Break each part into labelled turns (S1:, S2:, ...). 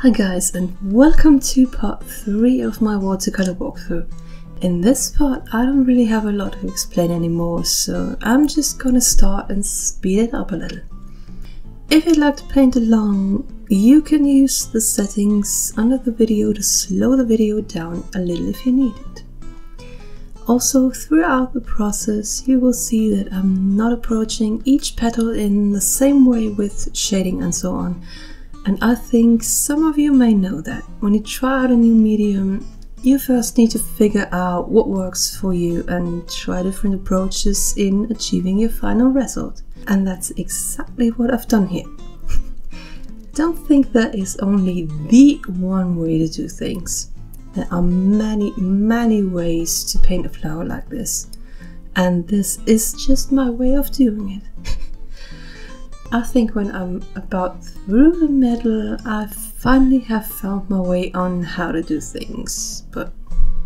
S1: Hi guys and welcome to part 3 of my watercolor walkthrough. In this part I don't really have a lot to explain anymore so I'm just gonna start and speed it up a little. If you'd like to paint along, you can use the settings under the video to slow the video down a little if you need it. Also, throughout the process, you will see that I'm not approaching each petal in the same way with shading and so on. And I think some of you may know that when you try out a new medium, you first need to figure out what works for you and try different approaches in achieving your final result. And that's exactly what I've done here. Don't think there is only the one way to do things. There are many, many ways to paint a flower like this, and this is just my way of doing it. I think when I'm about through the middle, I finally have found my way on how to do things, but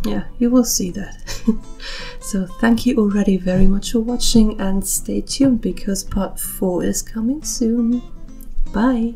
S1: yeah, you will see that. so thank you already very much for watching and stay tuned because part 4 is coming soon. Bye!